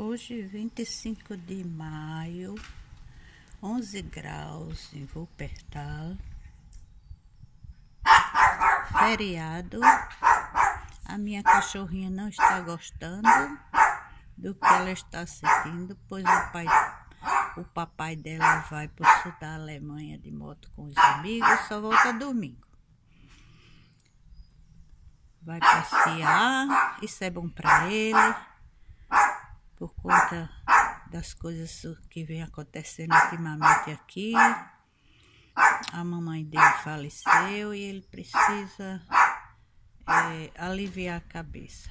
Hoje, 25 de maio, 11 graus em Wuppertal. Feriado. A minha cachorrinha não está gostando do que ela está sentindo, pois o pai, o papai dela vai para o sul da Alemanha de moto com os amigos, só volta domingo. Vai passear, isso é bom para ele por conta das coisas que vem acontecendo ultimamente aqui. A mamãe dele faleceu e ele precisa é, aliviar a cabeça.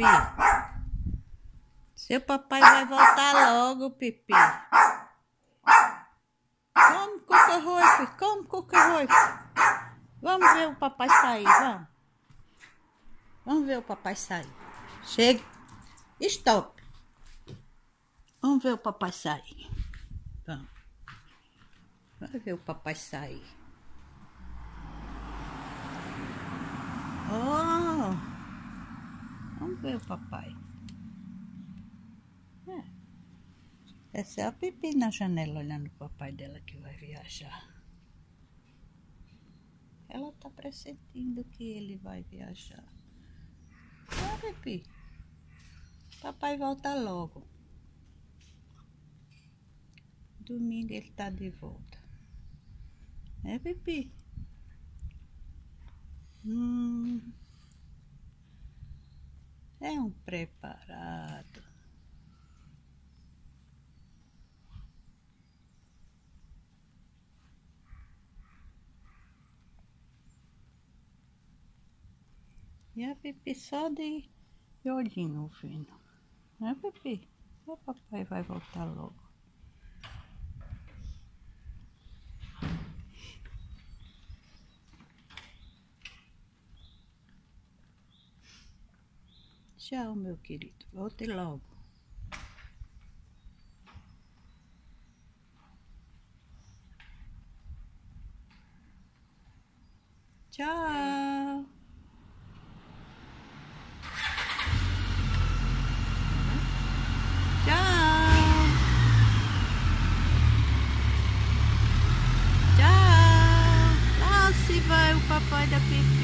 Pipi. Seu papai vai voltar logo, Pipi. Come, cuca Come, cuca Vamos ver o papai sair, vamos. Vamos ver o papai sair. Chega. Stop. Vamos ver o papai sair. Vamos. Vamos ver o papai sair. O papai. É. Essa é a Pipi na janela olhando o papai dela que vai viajar. Ela tá pressentindo que ele vai viajar. Ah, Pipi. Papai volta logo. Domingo ele tá de volta. É, Pipi? Hum um preparado. E a Pipi só de, olhinho ouvindo. Né, Pipi? O papai vai voltar logo. Tchau, meu querido. Volte logo. Tchau. Tchau. Tchau. Lá se vai o papai da Pipi.